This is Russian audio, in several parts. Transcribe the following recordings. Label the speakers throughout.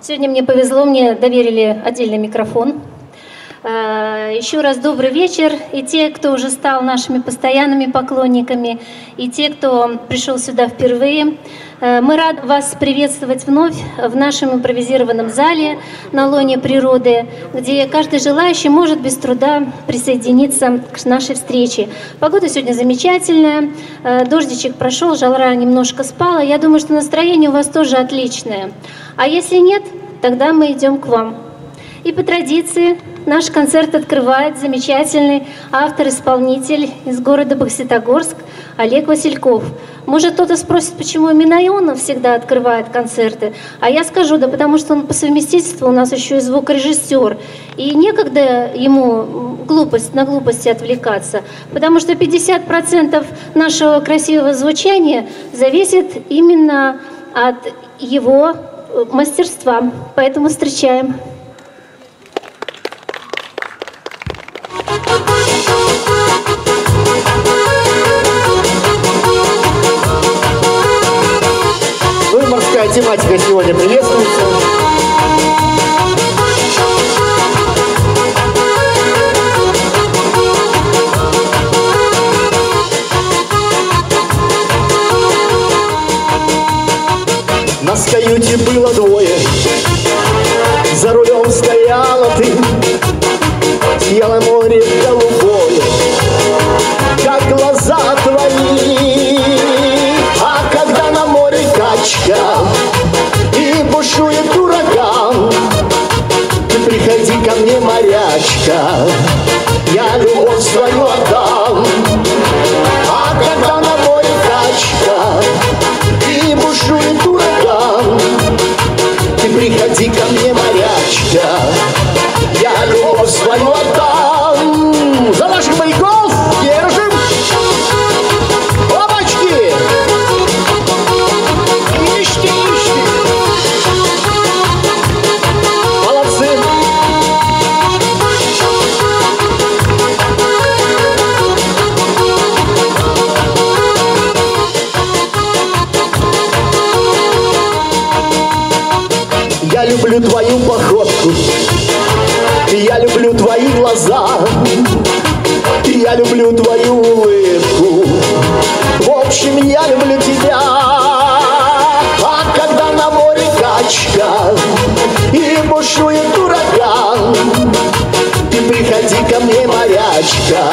Speaker 1: Сегодня мне повезло, мне доверили отдельный микрофон. Э, Еще раз добрый вечер. И те, кто уже стал нашими постоянными поклонниками, и те, кто пришел сюда впервые. Э, Мы рады вас приветствовать вновь в нашем импровизированном зале на лоне природы, где каждый желающий может без труда присоединиться к нашей встрече. Погода сегодня замечательная, э, дождичек прошел, жара немножко спала. Я думаю, что настроение у вас тоже отличное. А если нет, тогда мы идем к вам. И по традиции наш концерт открывает замечательный автор-исполнитель из города Бокситогорск Олег Васильков. Может, кто-то спросит, почему именно он всегда открывает концерты. А я скажу, да потому что он по совместительству у нас еще и звукорежиссер. И некогда ему глупость, на глупости отвлекаться, потому что 50% нашего красивого звучания зависит именно от его мастерства. Поэтому встречаем.
Speaker 2: Морская тематика сегодня приветствуется. Нас в каюте было двое, за рулем стояла ты, съела море морячка, я любовь свою отдам. Люблю твою походку, я люблю твои глаза, я люблю твою улыбку. В общем, я люблю тебя. А когда на море качка и бушует ураган, ты приходи ко мне, морячка,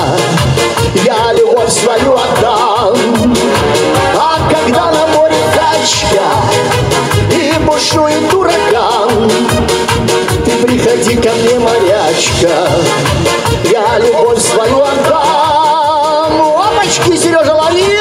Speaker 2: я любовь свою отдам. А когда на море качка бушует ураган, ты приходи ко мне, морячка, я любовь свою отдам. Опачки, Сережа, лови!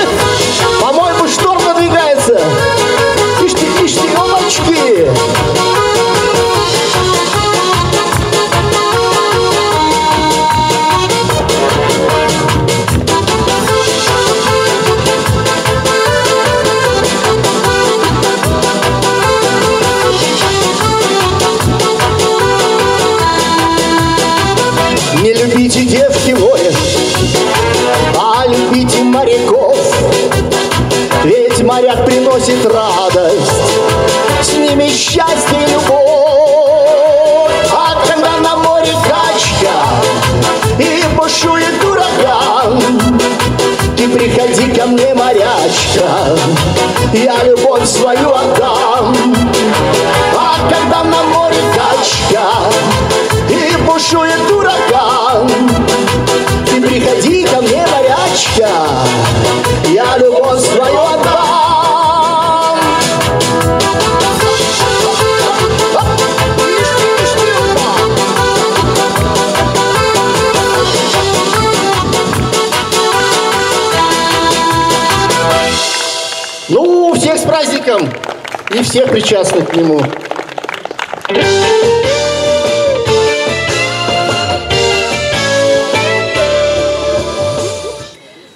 Speaker 2: Моряк приносит радость, с ними счастье и любовь. А когда на море качка и бушует ураган, ты приходи ко мне, морячка, я любовь свою отдам. А когда на море качка и бушует ураган, ты приходи ко мне, морячка, я любовь свою отдам. Всех причастных к нему.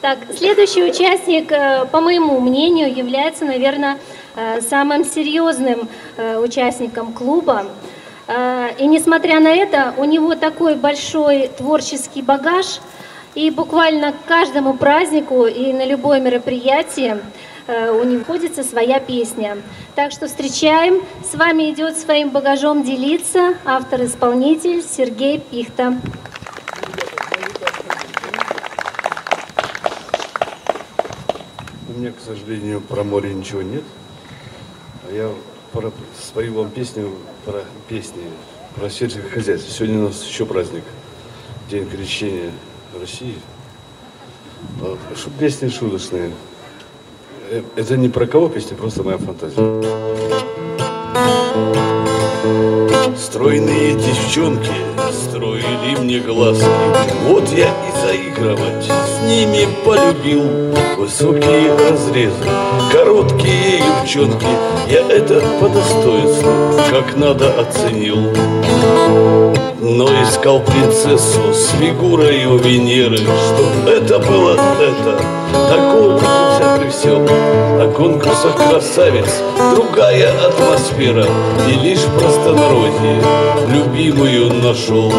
Speaker 1: Так, следующий участник, э, по моему мнению, является, наверное, э, самым серьезным э, участником клуба. И несмотря на это, у него такой большой творческий багаж, и буквально к каждому празднику и на любое мероприятие у них находится своя песня. Так что встречаем. С вами идет своим багажом делиться автор-исполнитель Сергей Пихта.
Speaker 3: У меня, к сожалению, про море ничего нет. А я про, спою вам песню про песни, про сельское хозяйство. Сегодня у нас еще праздник. День крещения России. Вот. Песни шуточные. Э, это не про кого песня, просто моя фантазия. Стройные девчонки строили мне глазки. Вот я и заигрывать с ними полюбил. Высокие разрезы, короткие юбчонки Я это по достоинству как надо оценил Но искал принцессу с фигурой у Венеры Что это было это, такое нельзя при всем На конкурсах красавец. Другая атмосфера. И лишь простонародье любимую нашел.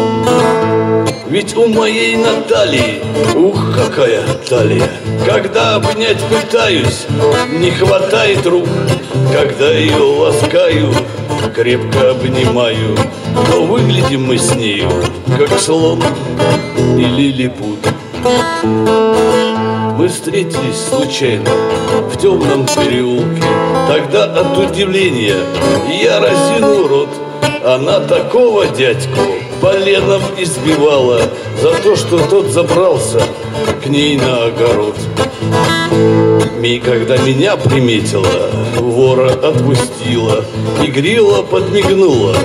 Speaker 3: Ведь у моей Натальи, ух, какая талия. Когда обнять пытаюсь, не хватает рук. Когда ее ласкаю, крепко обнимаю Но выглядим мы с нею, как слон или лилипут. Мы встретились случайно в темном переулке. Тогда от удивления я разинул рот. Она такого дядьку поленом избивала За то, что тот забрался к ней на огород. Ми, когда меня приметила, вора отпустила Игрила подмигнула,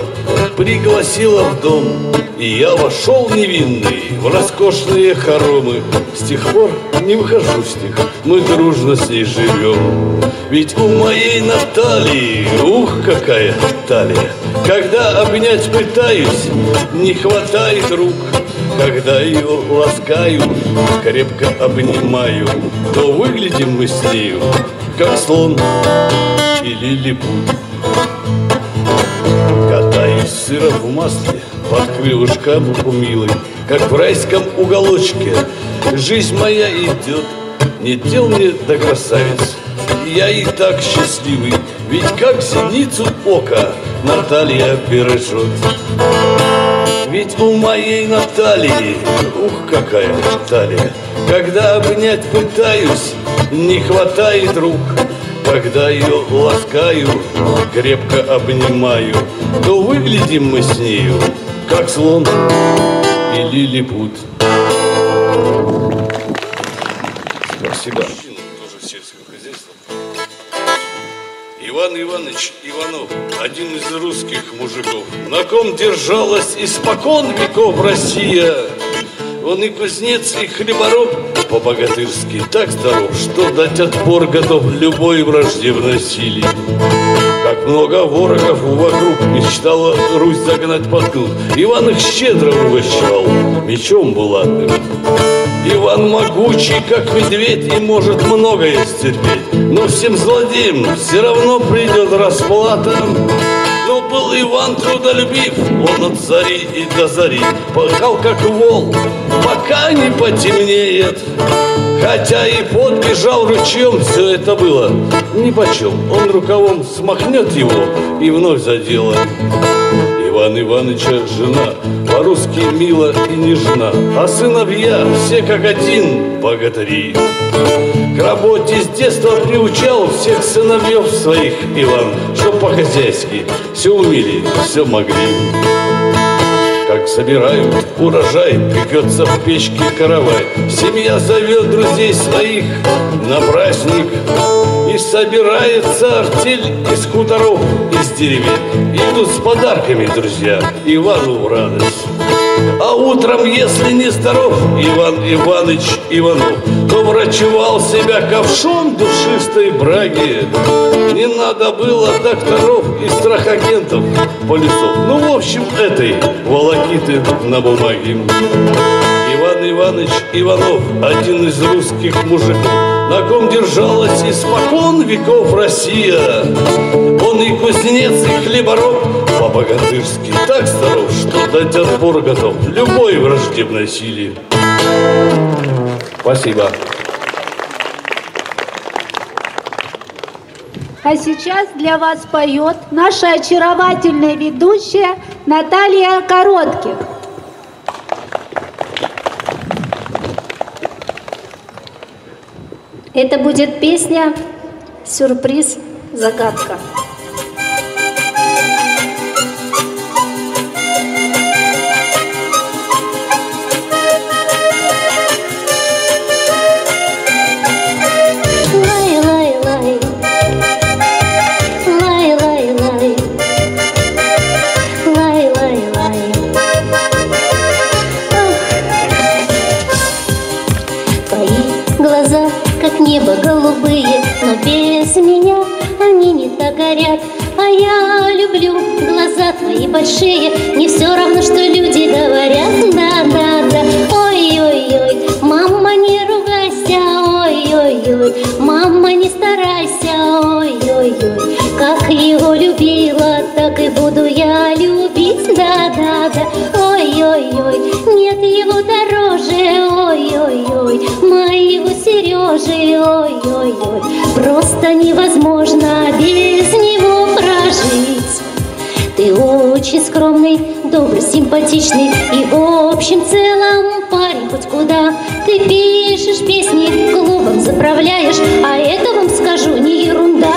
Speaker 3: пригласила в дом И я вошел невинный в роскошные хоромы. С тех пор не выхожу с них, мы дружно с ней живем. Ведь у моей Натальи, ух, какая талия! Когда обнять пытаюсь, не хватает рук. Когда ее ласкаю, крепко обнимаю, То выглядим мы с нею, как слон или лилипут. Сыром в масле под крылышком у милой, Как в райском уголочке жизнь моя идет. Не дел мне до красавец, я и так счастливый, Ведь как зеницу ока Наталья бережет. Ведь у моей Натальи, ух, какая талия Когда обнять пытаюсь, не хватает рук Когда ее ласкаю, крепко обнимаю То выглядим мы с нею, как слон и лилипут Спасибо. Иван Иванович Иванов, один из русских мужиков, на ком держалась испокон веков Россия. Он и кузнец, и хлебороб по-богатырски так здоров, что дать отпор готов любой враждебной силе. Как много ворогов вокруг мечтала Русь загнать под кнут. Иван их щедро угощал мечом булатным. Иван могучий, как медведь, и может многое стерпеть. Но всем злодеям все равно придет расплата. Был Иван трудолюбив, он от зари и до зари Пахал как вол, пока не потемнеет. Хотя и подбежал ручьем, все это было ни почем. Он рукавом смахнет его и вновь за дело. Иван Ивановича жена По-русски мила и нежна А сыновья все как один богатыри К работе с детства приучал Всех сыновьев своих Иван Чтоб по-хозяйски все умели, все могли. Как собирают урожай, пекется в печке каравай. Семья зовет друзей своих на праздник. И собирается артель из хуторов, из деревень. Идут с подарками, друзья, Ивану в радость а утром, если не здоров Иван Иваныч Иванов То врачевал себя ковшом душистой браги. Не надо было докторов и страхагентов полюсов Ну, в общем, этой волокиты на бумаге. Иван Иванович Иванов, один из русских мужиков на ком держалась испокон веков Россия. Он и кузнец, и хлебороб, по-богатырски так здоров, что дать отпор готов любой враждебной силе. Спасибо.
Speaker 4: А сейчас для вас поет наша очаровательная ведущая Наталья Коротких.
Speaker 1: Это будет песня «Сюрприз, загадка». Горят. А я люблю глаза твои большие, не все равно, что люди говорят. Да, да, да, ой-ой-ой, мама, не ругайся, ой-ой-ой, мама, не старайся, ой-ой-ой. Как его любила, так и буду я любить, да, да, да, ой-ой-ой, нет его дороже, ой-ой-ой, моего Сережи, ой-ой-ой, просто невозможно без него. Ты очень скромный, добрый, симпатичный И в общем целом парень хоть куда. Ты пишешь песни, клубом заправляешь А это вам скажу не ерунда,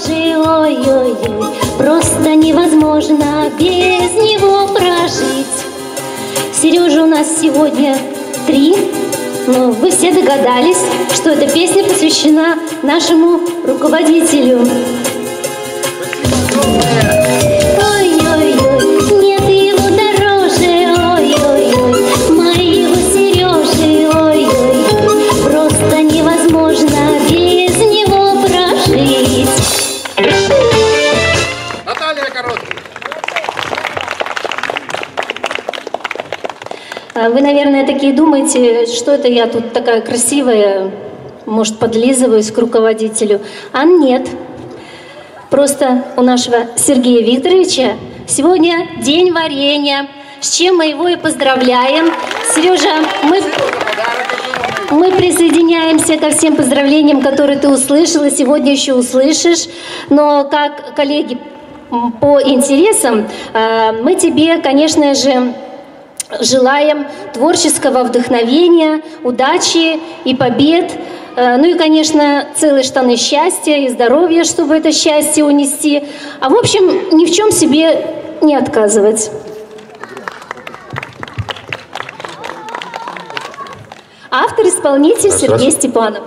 Speaker 1: Сережи, ой-ой-ой Просто невозможно без него прожить Сережа у нас сегодня три но вы все догадались, что эта песня посвящена нашему руководителю. Ой-ой-ой, Вы, наверное, такие думаете, что это я тут такая красивая, может, подлизываюсь к руководителю. А нет. Просто у нашего Сергея Викторовича сегодня день варенья, с чем мы его и поздравляем. Сережа, мы, мы присоединяемся ко всем поздравлениям, которые ты услышал и сегодня еще услышишь. Но как коллеги по интересам, э, мы тебе, конечно же, Желаем творческого вдохновения, удачи и побед. Э, Ну и, конечно, целые штаны счастья и здоровья, чтобы это счастье унести. А в общем, ни в чем себе не отказывать. Автор-исполнитель Сергей Степанов.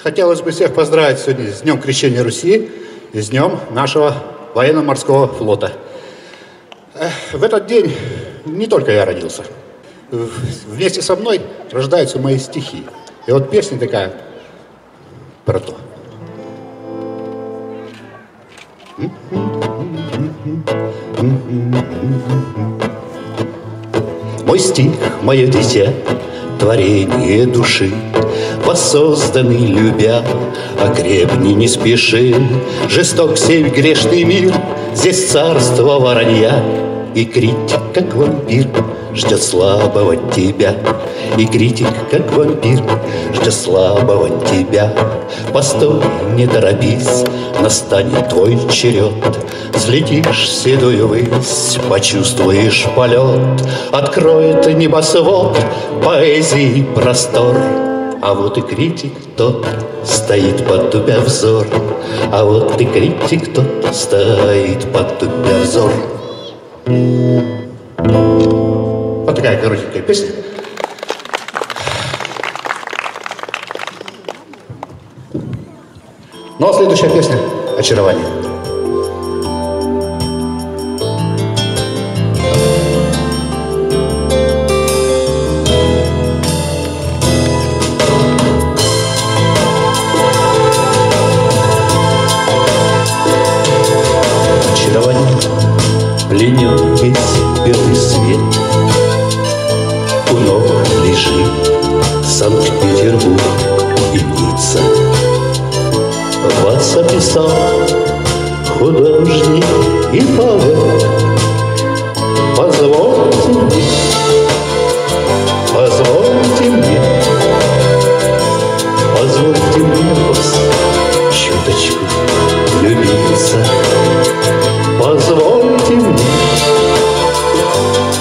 Speaker 5: Хотелось бы всех поздравить сегодня с Днем Крещения Руси и с Днем нашего военно-морского флота. В этот день не только я родился. Вместе со мной рождаются мои стихи. И вот песня такая про то. Мой стих, мое дитя, творение души, Воссозданный любя, окрепни не спеши, Жесток сей грешный мир, Здесь царство воронья И критик, как вампир, ждет слабого тебя. И критик, как вампир, ждет слабого тебя. Постой, не торопись, настанет твой черед. Взлетишь седую высь, почувствуешь полет. Откроет небосвод поэзии простор а вот и критик тот стоит под тебя взор, А вот и критик тот стоит под тебя взор. Вот такая коротенькая песня. Ну а следующая песня «Очарование».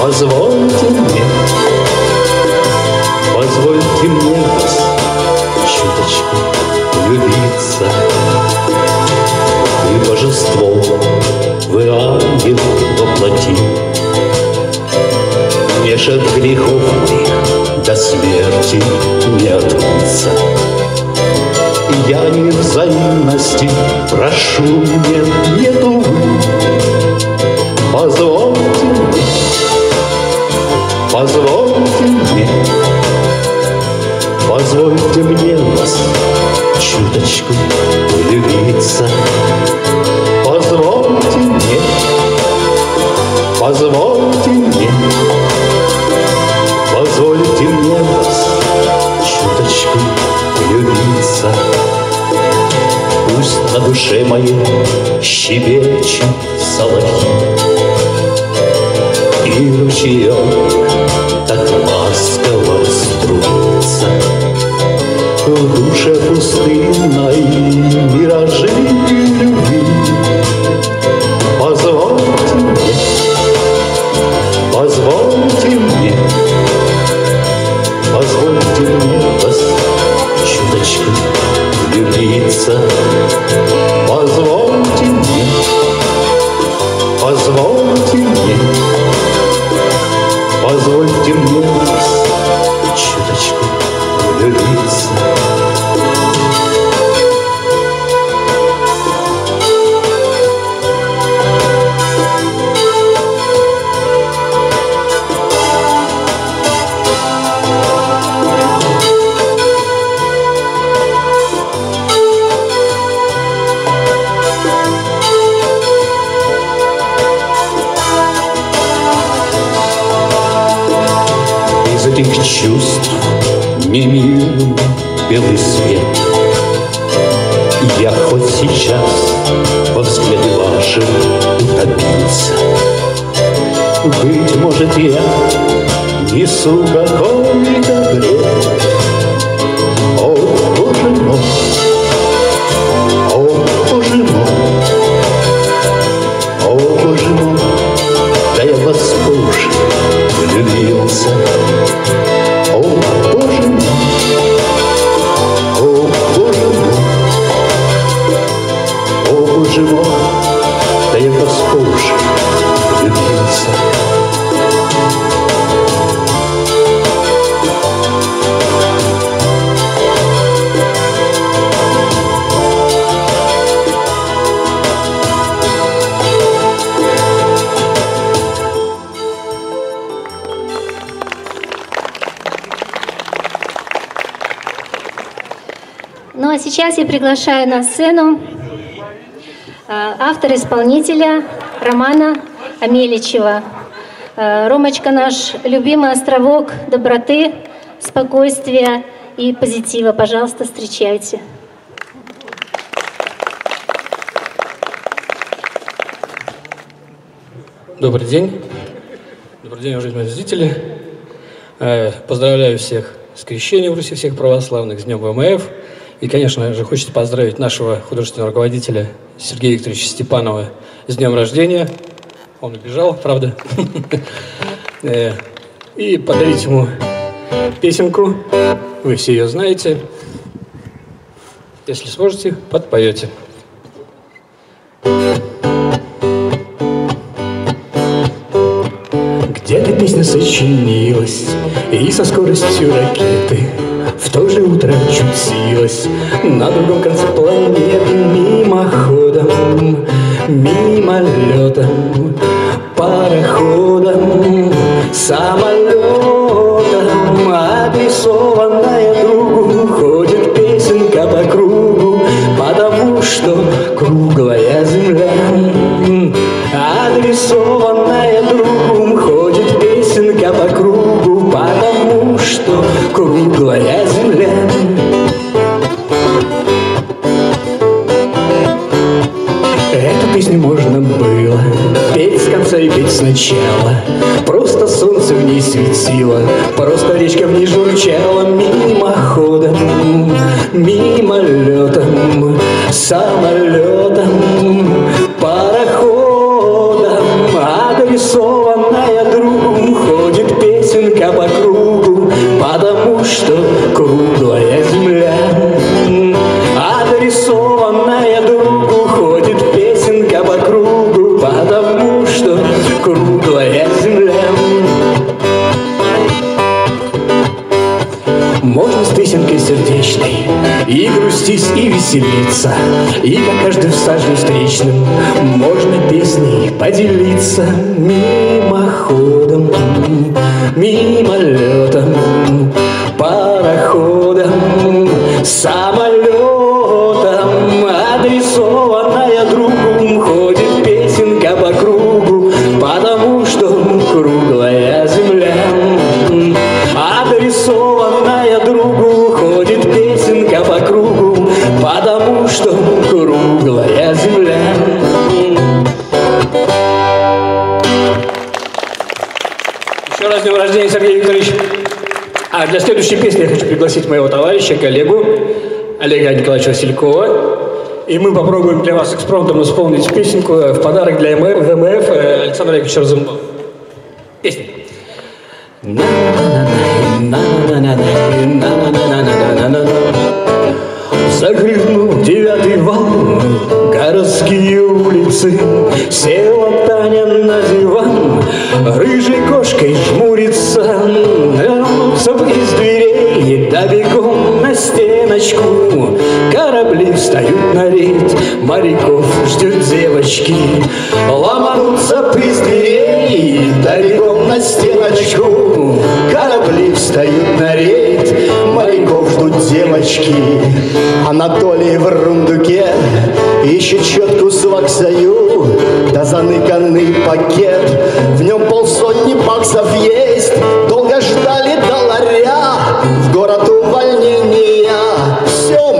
Speaker 5: Позвольте мне, позвольте мне вас чуточку влюбиться. Вы божество, вы ангел воплоти, Меж от грехов моих до смерти не отмыться. Я не взаимности прошу, нет, нету позвольте мне вас чуточку влюбиться. Позвольте мне, позвольте мне, позвольте мне вас чуточку влюбиться. Пусть на душе моей щебечет соловьи, И ручеек так ласково струится. Душе пустынной миражи любви. Позвольте мне, позвольте мне, позвольте мне вас чуточку влюбиться. Позвольте мне, позвольте мне, позвольте мне вас чуточку влюбиться.
Speaker 1: sou приглашаю на сцену э, автора-исполнителя Романа Амеличева. Э, Ромочка наш любимый островок доброты, спокойствия и позитива. Пожалуйста, встречайте.
Speaker 6: Добрый день. Добрый день, уважаемые зрители. Э, поздравляю всех с крещением в Руси, всех православных, с Днем ВМФ. И, конечно же, хочется поздравить нашего художественного руководителя Сергея Викторовича Степанова с днем рождения. Он убежал, правда. Э, и подарить ему песенку. Вы все ее знаете. Если сможете, подпоете. Где-то песня сочинилась И со скоростью ракеты В то же утро очутилась На другом конце планеты Мимоходом, мимолетом Пароходом, самолетом сначала. Просто солнце в ней светило, просто речка в ней журчала мимоходом, мимолетом, самолетом, И грустить, и веселиться. И как каждый всажен встречным Можно песней поделиться. Мимоходом, мимолетом Пароходом, самолетом для следующей песни я хочу пригласить моего товарища, коллегу Олега Николаевича Василькова. И мы попробуем для вас экспромтом исполнить песенку в подарок для МФ, ВМФ э, Александра Яковлевича Разумова. Песня. Загрызнул девятый вал, городские улицы, моряков ждет девочки, Ломанутся бы из дверей, на стеночку, Корабли встают на рейд, моряков ждут девочки.
Speaker 2: Анатолий в рундуке ищет четку с ваксою, да заныканный пакет. В нем полсотни баксов есть, долго ждали в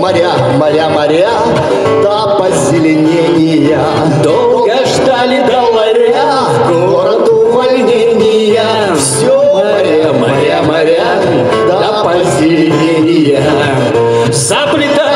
Speaker 2: моря, моря, моря, до позеленения.
Speaker 6: Долго ждали долларя,
Speaker 2: в город увольнения. Все
Speaker 6: моря, моря, моря, до позеленения. Заплетайте,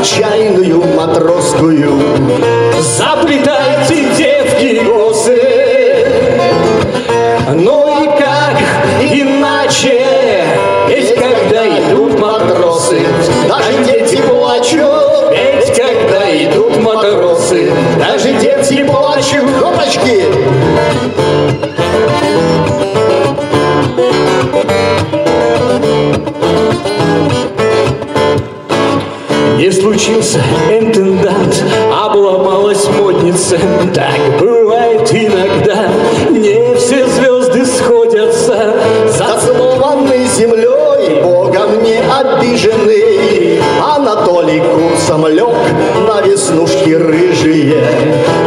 Speaker 2: в чайную матросскую.
Speaker 6: заплетайте, девки, косы. Ну и как иначе, ведь когда идут матросы,
Speaker 2: Даже дети плачут,
Speaker 6: ведь когда идут матросы,
Speaker 2: даже дети плачут. Хопочки!
Speaker 6: Случился интендант, обломалась модница. Так бывает иногда, не все звезды сходятся.
Speaker 2: Зацелованный землей, Богом не обиженный, Анатолий курсом лег на веснушки рыжие.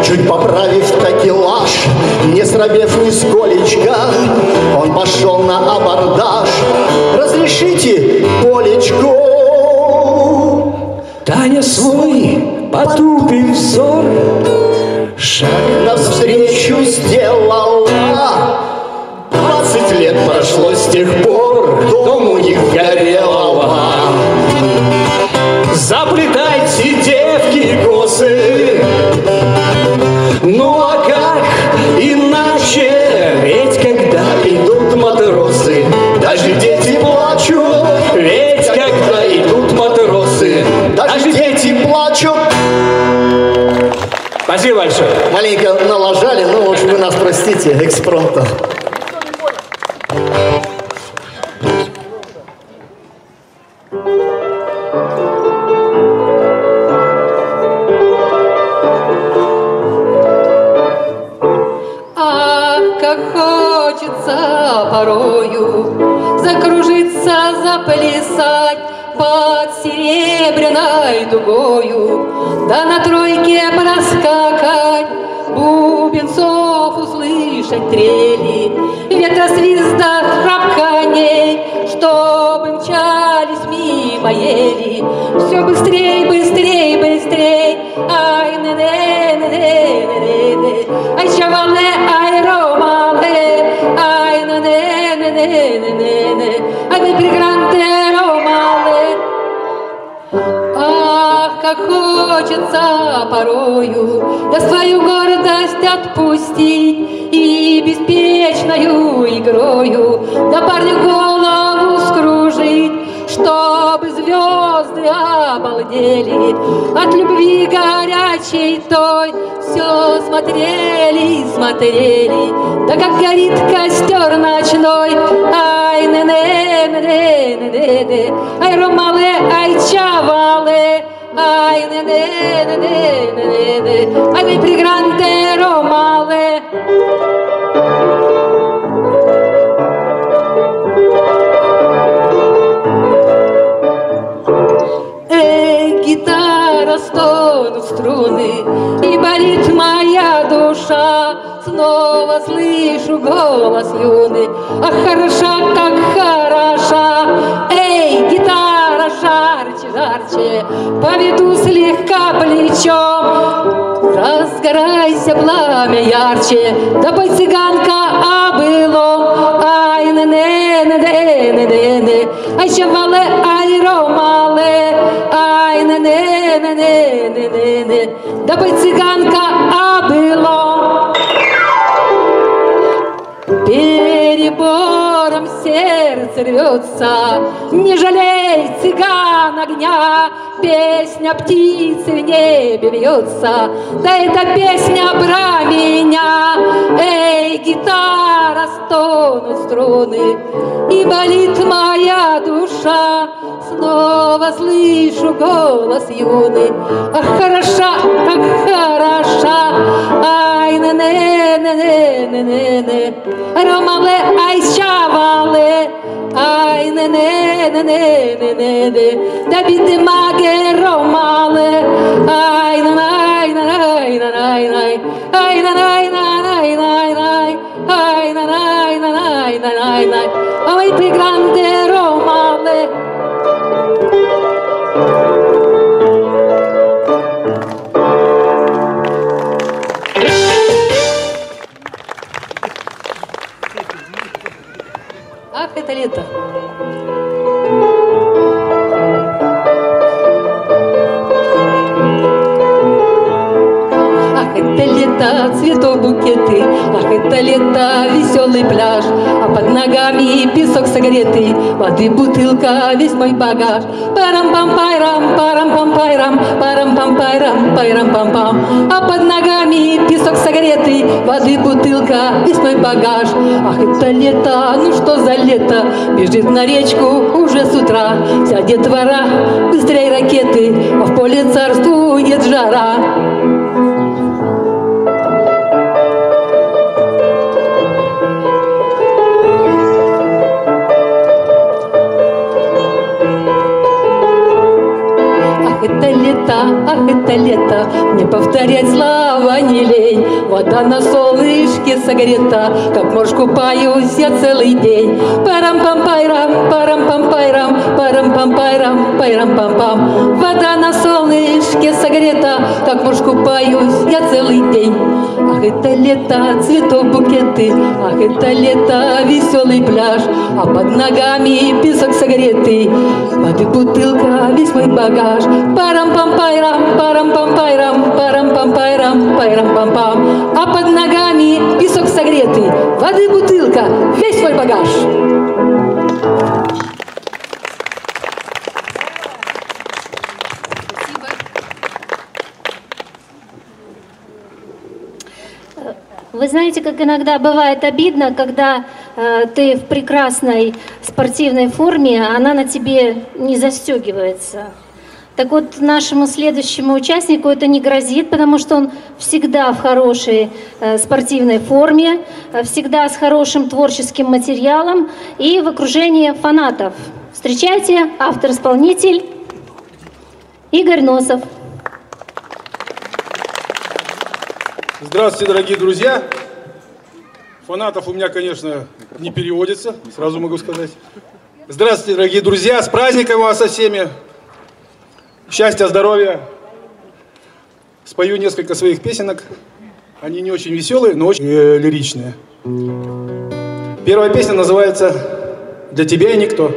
Speaker 2: Чуть поправив такелаж, не срабев нисколечко, Он пошел на абордаж. Разрешите полечку?
Speaker 6: Потупив взор,
Speaker 2: Шаг навстречу сделала. Двадцать лет прошло с тех пор, дом у них горелого.
Speaker 6: Заплетайте, девки, косы. Ну а как иначе? Ведь когда идут матросы, даже дети плачут. Ведь когда идут матросы,
Speaker 2: Даже дети плачут.
Speaker 6: Спасибо большое.
Speaker 2: Маленько налажали, но уж вы нас простите, экспромтом.
Speaker 7: Все быстрей, быстрей, быстрей. Ай, не не не не не не. Ай, чавале, ай, ромале Ай, не не не не не не не. Ай, ви пригранте, ромале Ах, как хочется порою. Да свою гордость отпустить. И беспечною игрою Да парню голову обалдели От любви горячей той Все смотрели смотрели Да как горит костер ночной Ай, не не не не не не Ай, ромале, ай, чавале Ай, не не не не не не Ай, ви пригранте ромале Эй, гитара, стонут струны, И болит моя душа. Снова слышу голос юный, Ах, хороша, как хороша. Эй, гитара, жарче, жарче, Поведу слегка плечом. Разгорайся, пламя ярче, Да пой цыганка о не не не не не не не Ай, чавале, ай, ромале, Ай, не не не не не не не Да пой цыганка о былом. Перебором сердце рвется, Не жалей цыган огня, Песня птицы в небе бьется, Да это песня про меня. Эй, гитара, стонут струны, И болит моя душа, Снова слышу голос юный, Ах, хороша, как хороша, Ай, не не не не не не не Ромале, ай, чавале, Ай, не не не не не не не Да біди маге ромале, Ай, на най на най на най най Ай, на най на най най най Ай, на най на най на най най Ой, ти гранде ромале Ах, воды бутылка, весь мой багаж. Парам пам пайрам, парам пам пайрам, парам пам пайрам, пайрам пам пам, а под ногами песок согретый, воды бутылка, весь мой багаж. Ах, это лето, ну что за лето, бежит на речку уже с утра, вся детвора, быстрее ракеты, а в поле царствует жара. Это лето, мне повторять слова не лень. Вода на солнышке согрета, как морж купаюсь я целый день. парам пам пайрам парам пам пайрам парам пам пайрам пайрам пам пам Вода на солнышке согрета, как морж купаюсь я целый день. Ах, это лето, цветов букеты, ах, это лето, веселый пляж, а под ногами песок согретый, воды бутылка, весь мой багаж. Парам пам пайрам, парам пам. А под ногами песок согретый, воды бутылка, весь мой багаж.
Speaker 1: Вы знаете, как иногда бывает обидно, когда э, ты в прекрасной спортивной форме, а она на тебе не застегивается. Так вот, нашему следующему участнику это не грозит, потому что он всегда в хорошей э, спортивной форме, э, всегда с хорошим творческим материалом и в окружении фанатов. Встречайте, автор-исполнитель Игорь Носов.
Speaker 8: Здравствуйте, дорогие друзья. Фанатов у меня, конечно, не переводится, сразу могу сказать. Здравствуйте, дорогие друзья, с праздником вас со всеми. Счастья, здоровья. Спою несколько своих песенок. Они не очень веселые, но очень э, лиричные. Первая песня называется «Для тебя я никто».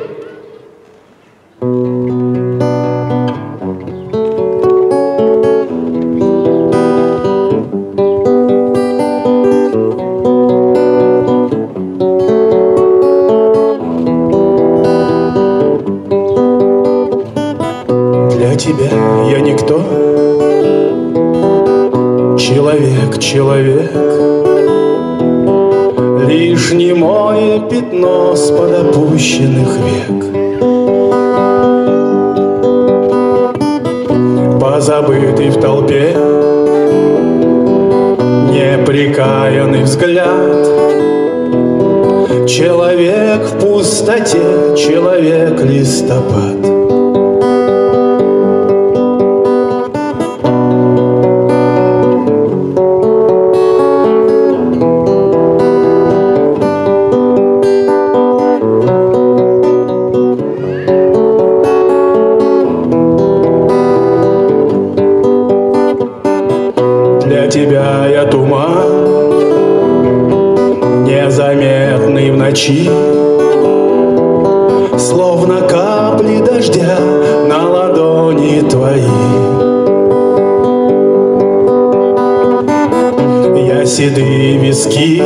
Speaker 8: Ночи, Словно капли дождя на ладони твои. Я седые виски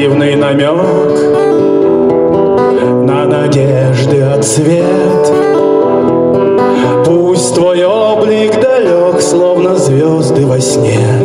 Speaker 8: наивный намек на надежды отцвет. Пусть твой облик далек, словно звезды во сне.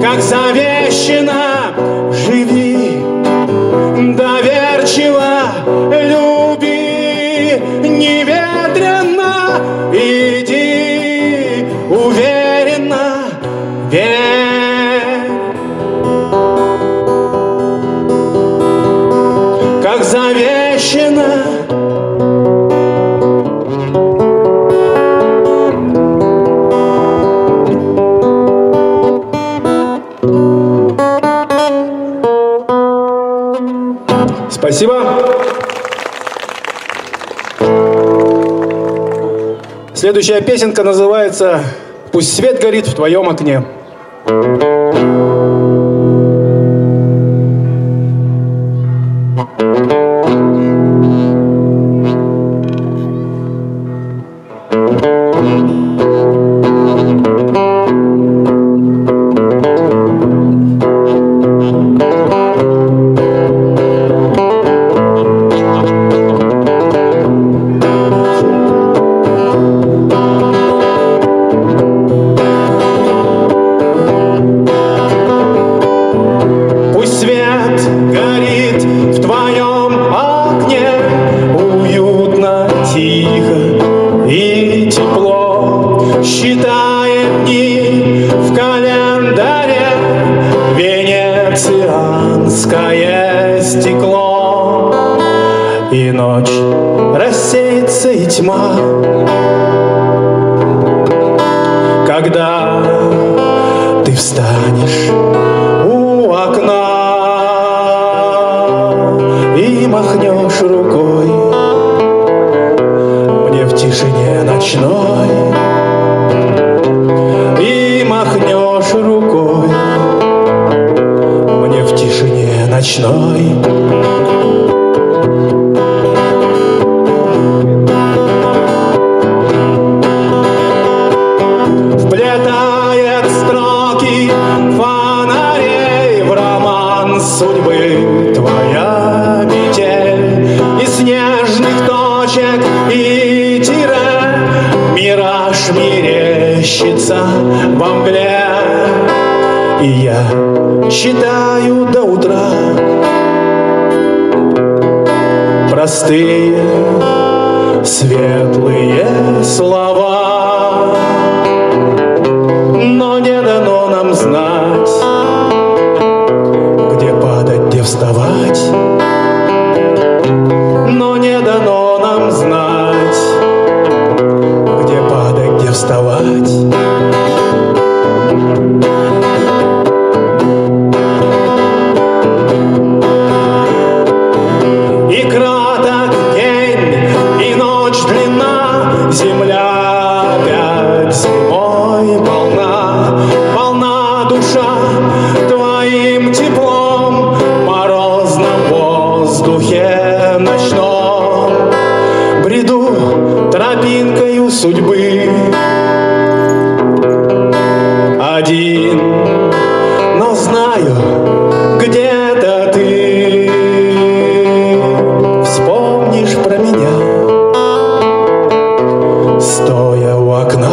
Speaker 8: Как завещено, Следующая песенка называется «Пусть свет горит в твоем окне». Пусть и махнешь рукой мне в тишине ночной. И махнешь рукой. Мне в тишине ночной. Судьбы мерещится во мгле и я читаю до утра простые светлые слова но не дано нам знать, где падать, где вставать. Но не дано нам знать, где падать, где вставать.
Speaker 9: Stoję
Speaker 1: u okna.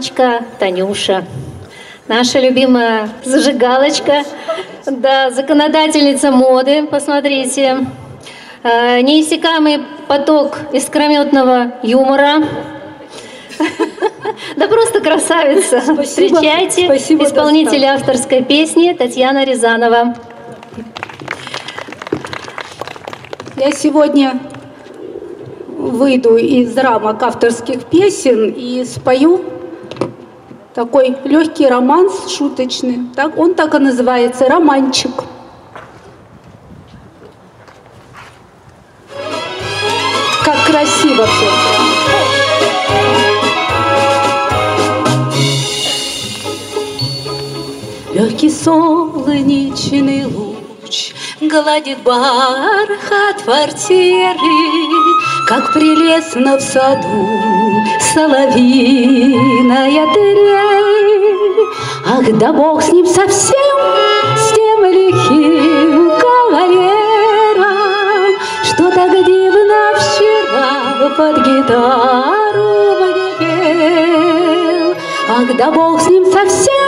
Speaker 1: Танечка, Танюша. Наша любимая зажигалочка. Да, законодательница моды, посмотрите. Э, Неиссякаемый поток искрометного юмора. Да просто красавица. Встречайте
Speaker 4: Спасибо,
Speaker 1: исполнитель авторской песни Татьяна Рязанова.
Speaker 4: Я сегодня выйду из рамок авторских песен и спою такой легкий романс шуточный. Так, он так и называется «Романчик». Как красиво все. Легкий солнечный луч Гладит бархат квартиры, Как прелестно в саду Соловиная трель. Ах, да бог с ним совсем, С тем лихим кавалером, Что так дивно вчера Под гитару мне пел. Ах, да бог с ним совсем,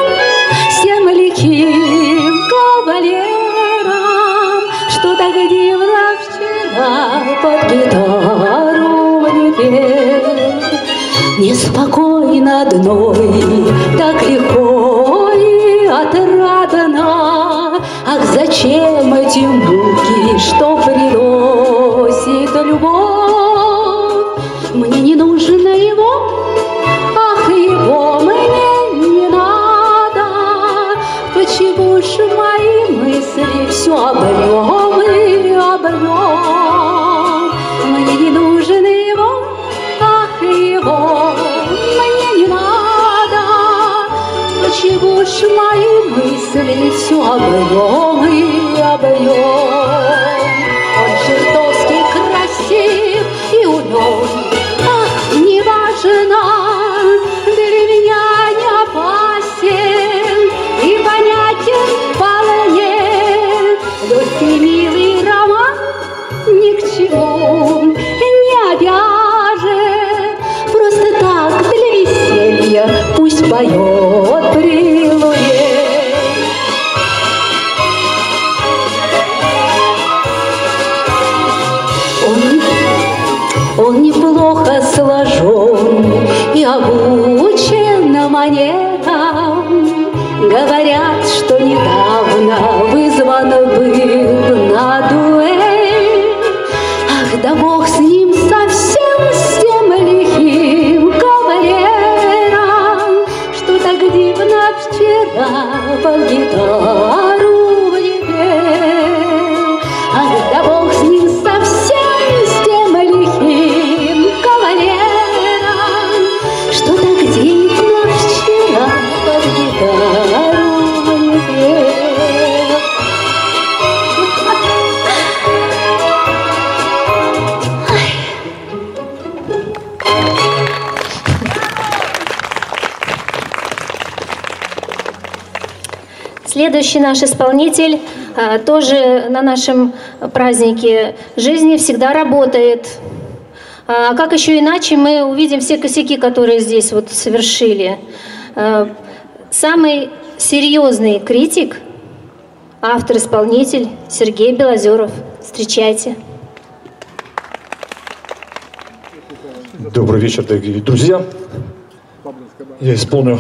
Speaker 4: Неспокойно одной, так легко и отрадно, Ах, зачем эти муки, что приносит любовь? Мне не нужно его, ах, его мне не надо. Почему ж мои мысли все об нем мысли все об нем и об нем? Он чертовски красив и умен, ах, не важно, для меня не опасен и понятен вполне. Легкий милый роман ни к чему не обяжет, просто так для веселья пусть поет
Speaker 1: Следующий наш исполнитель а, тоже на нашем празднике жизни всегда работает. А как еще иначе мы увидим все косяки, которые здесь вот совершили. А, Самый серьезный критик, автор-исполнитель Сергей Белозеров. Встречайте.
Speaker 10: Добрый вечер, дорогие друзья. Я исполню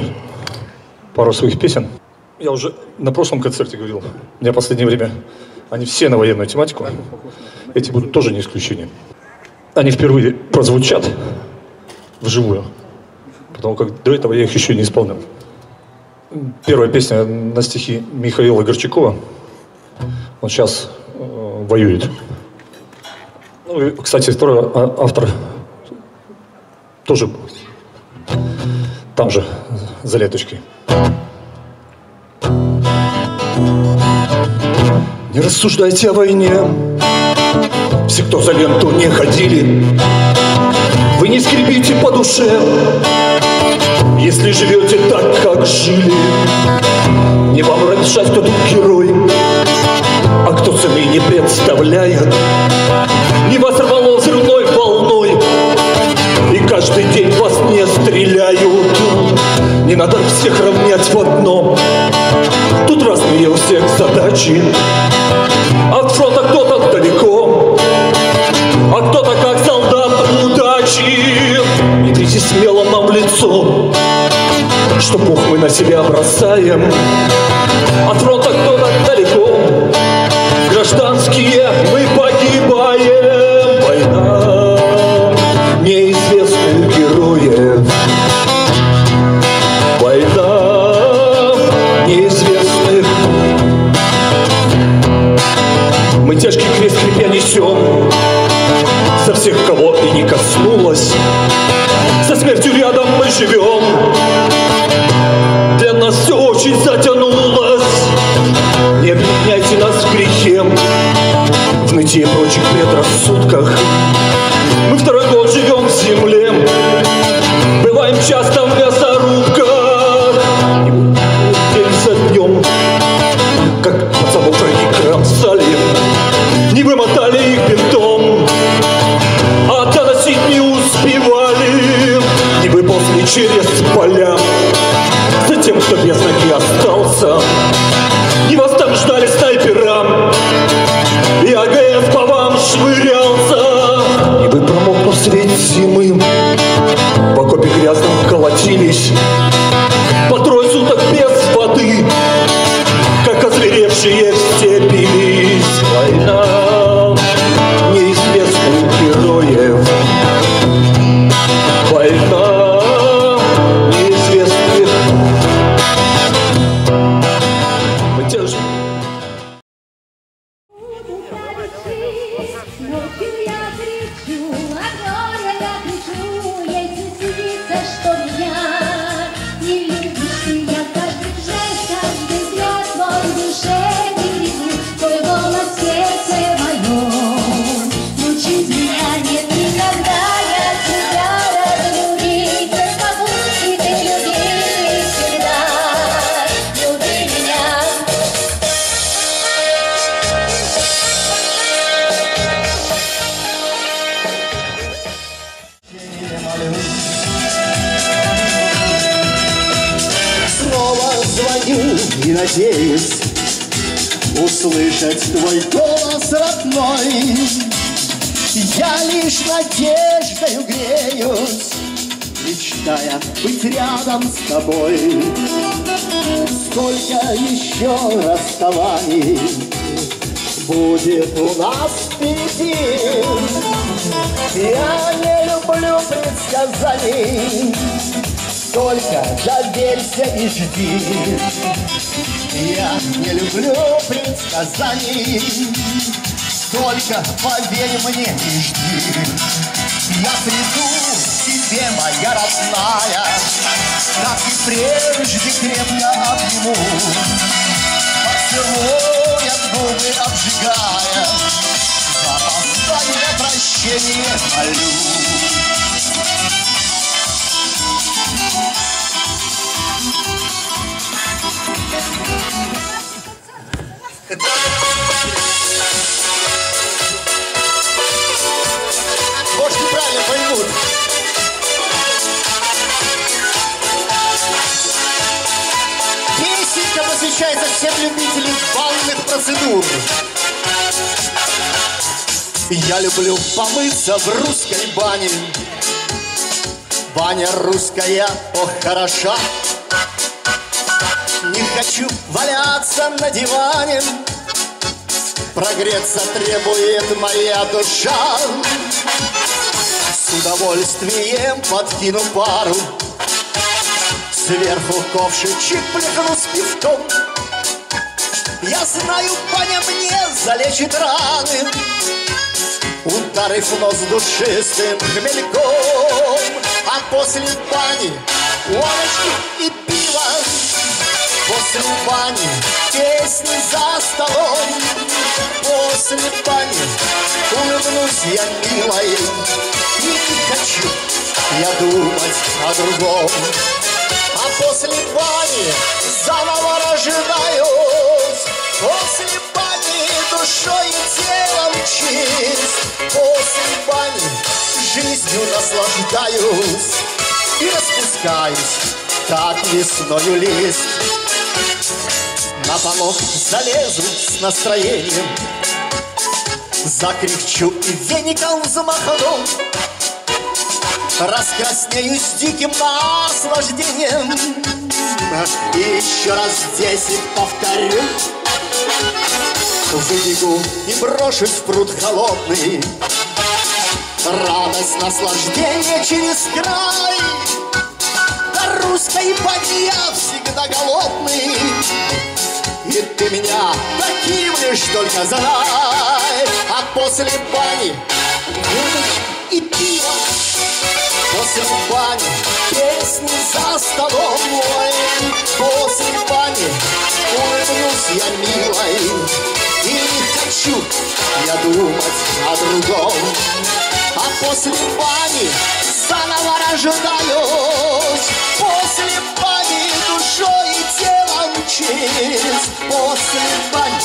Speaker 10: пару своих песен. Я уже на прошлом концерте говорил, у меня в последнее время они все на военную тематику. Эти будут тоже не исключением. Они впервые прозвучат вживую, потому как до этого я их еще не исполнял. Первая песня на стихи Михаила Горчакова. Он сейчас э, воюет. Ну, и, кстати, второй а- автор тоже там же, за леточкой. Не рассуждайте о войне, все, кто за ленту не ходили. Вы не скребите по душе, если живете так, как жили. Не вам решать, кто тут герой, а кто цены не представляет. Не вас рвало взрывной волной, и каждый день вас не стреляют. Не надо всех равнять в одном, всех задачи. От фронта кто-то далеко, а кто-то как солдат удачи. Не трите смело нам в лицо, что пух мы на себя бросаем. От фронта кто-то далеко, гражданские мы погибаем. Мы тяжкий крест крепя несем За всех, кого и не коснулось Со смертью рядом мы живем. Для нас все очень затянулось. Не обвиняйте нас в грехе В нытье прочих предрассудках Мы второй год живем в земле. Бываем часто в мясорубках
Speaker 2: serious Мечтая быть рядом с тобой Сколько еще расставаний Будет у нас впереди Я не люблю предсказаний только доверься и жди. Я не люблю предсказаний, только поверь мне и жди. Я приду тебе, моя родная, как и прежде крепко обниму. Поцелуя губы обжигая, запоздание прощение молю. Всем любителям банных процедур. Я люблю помыться в русской бане. Баня русская, ох, хороша. Не хочу валяться на диване. Прогреться требует моя душа. С удовольствием подкину пару Сверху ковшичек плехну с пивком Я знаю, баня мне залечит раны. Ударив нос душистым хмельком А после бани водочки и пиво. После бани песни за столом. После бани улыбнусь я милой. И не хочу я думать о другом. А после бани заново рождаюсь После бани душой и телом чист. После бани жизнью наслаждаюсь И распускаюсь, как весною лист. На помог залезу с настроением Закричу и веником замахну. Раскраснеюсь диким наслаждением. И еще раз десять повторю Выбегу и брошусь в пруд холодный Радость, наслаждение через край. До русской бани я всегда голодный. И ты меня таким лишь только знай. А после бани и пиво. После бани песни за столом После бани улыбнусь я милой И не хочу я думать о другом. А после бани заново рождаюсь. После бани душой и телом чист. После бани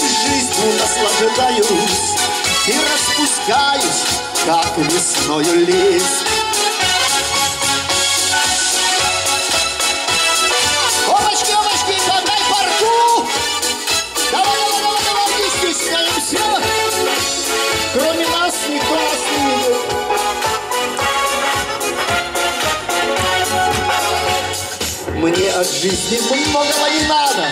Speaker 2: жизнью наслаждаюсь. И распускаюсь, как весною лист Не видит. Мне от жизни многого не надо.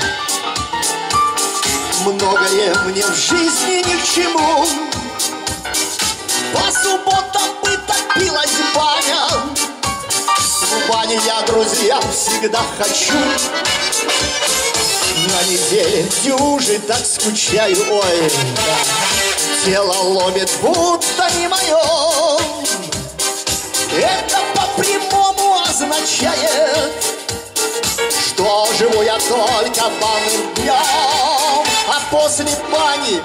Speaker 2: Многое мне в жизни ни к чему? По субботам бы топилась баня. В бане я друзьям всегда хочу. На неделе дюжи так скучаю. Ой, да. Тело ломит, будто не мое Это по-прямому означает что живу я только банным днем, а после бани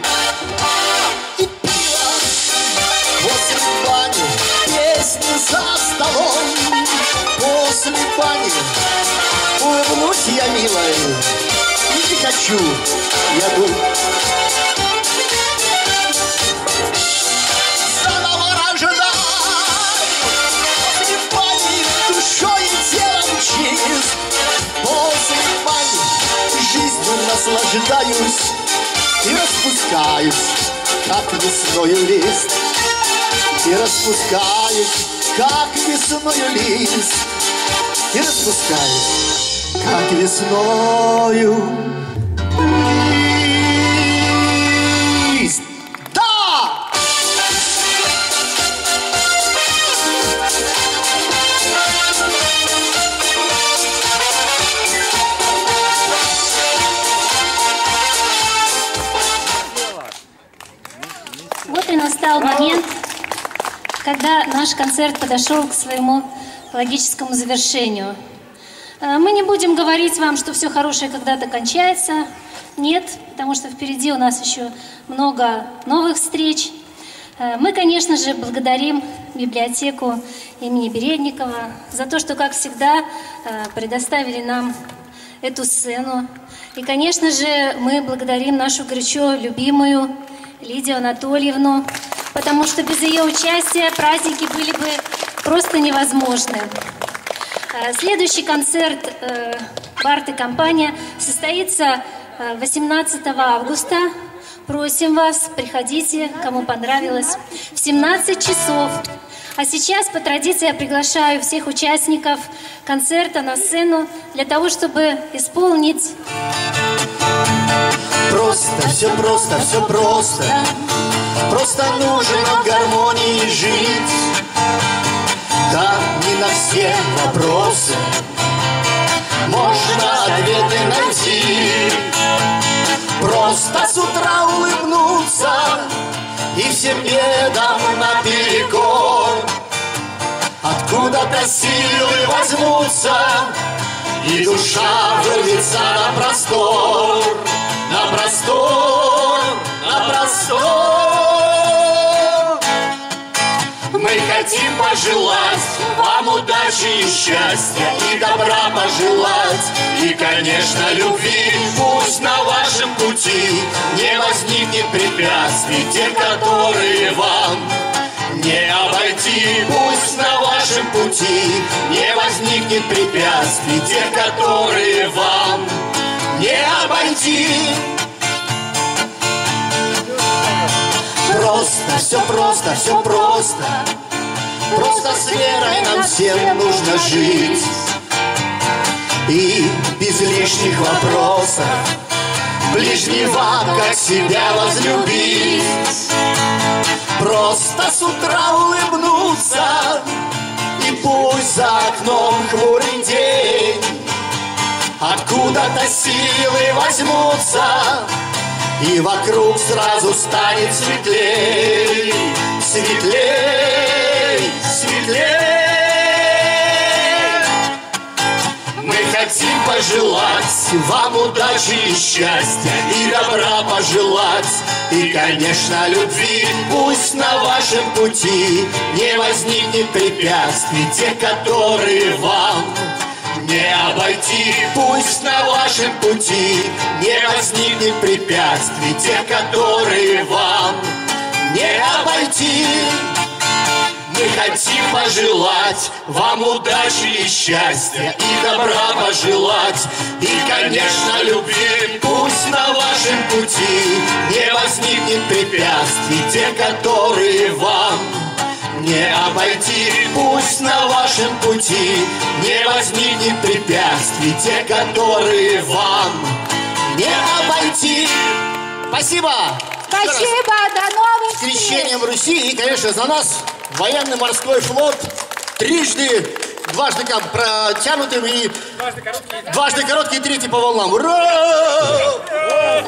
Speaker 2: и пива, после бани песни за столом, после бани улыбнусь я милой, не хочу я думать. Наслаждаюсь И распускаюсь, как весною лист. И распускаюсь, как весною лист. И распускаюсь, как весною
Speaker 1: наш концерт подошел к своему логическому завершению. Э, Мы не будем говорить вам, что все хорошее когда-то кончается. Нет, потому что впереди у нас еще много новых встреч. Э, Мы, конечно же, благодарим библиотеку имени Бередникова за то, что, как всегда, э, предоставили нам эту сцену. И, конечно же, мы благодарим нашу горячо любимую Лидию Анатольевну, потому что без ее участия праздники были бы просто невозможны. Э, Следующий концерт э, «Барт компания» состоится э, 18 августа. Просим вас, приходите, кому понравилось, в 17 часов. А сейчас, по традиции, я приглашаю всех участников концерта на сцену для того, чтобы исполнить
Speaker 2: Просто, все просто, все Просто нужно в гармонии жить. Да, не на все вопросы. Можно ответы найти. Просто с утра улыбнуться И всем бедам наперекор. Откуда-то силы возьмутся И душа вырвется на простор. На простор, на простор хотим пожелать вам удачи и счастья И добра пожелать. И, конечно, любви Пусть на вашем пути Не возникнет препятствий Те, которые вам не обойти. Пусть на вашем пути не возникнет препятствий Те, которые вам не обойти. Просто, все просто, все просто Просто с верой нам всем нужно жить. И без лишних вопросов Ближнего, как себя возлюбить. Просто с утра улыбнуться И пусть за окном хмурый день. Откуда-то силы возьмутся И вокруг сразу станет светлей Светлей, светлей Мы хотим пожелать вам удачи и счастья И добра пожелать. И, конечно, любви Пусть на вашем пути Не возникнет препятствий Те, которые вам не обойти. Пусть на вашем пути Не возникнет препятствий Те, которые вам не обойти мы хотим пожелать вам удачи и счастья И добра пожелать. И, конечно, любви Пусть на вашем пути Не возникнет препятствий Те, которые вам не обойти. Пусть на вашем пути Не возникнет препятствий Те, которые вам не обойти. Спасибо!
Speaker 7: Спасибо, до новых
Speaker 2: С крещением Руси и, конечно, за нас военно-морской флот трижды, дважды как протянутым и дважды короткий, и третий по волнам. Ура!